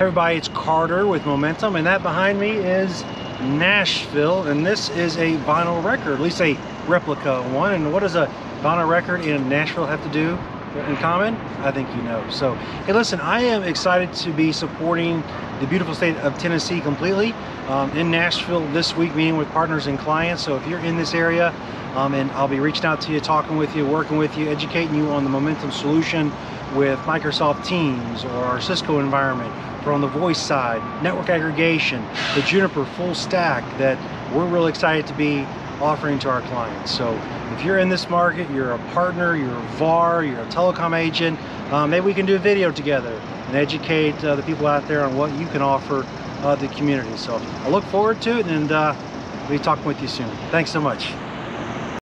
everybody, it's Carter with Momentum, and that behind me is Nashville, and this is a vinyl record, at least a replica one. And what does a vinyl record in Nashville have to do in common? I think you know. So, hey, listen, I am excited to be supporting the beautiful state of Tennessee completely um, in Nashville this week, meeting with partners and clients. So, if you're in this area, um, and I'll be reaching out to you, talking with you, working with you, educating you on the Momentum solution with Microsoft Teams or our Cisco environment, or on the voice side, network aggregation, the Juniper full stack that we're really excited to be offering to our clients. So if you're in this market, you're a partner, you're a VAR, you're a telecom agent, um, maybe we can do a video together and educate uh, the people out there on what you can offer uh, the community. So I look forward to it and uh, I'll be talking with you soon. Thanks so much.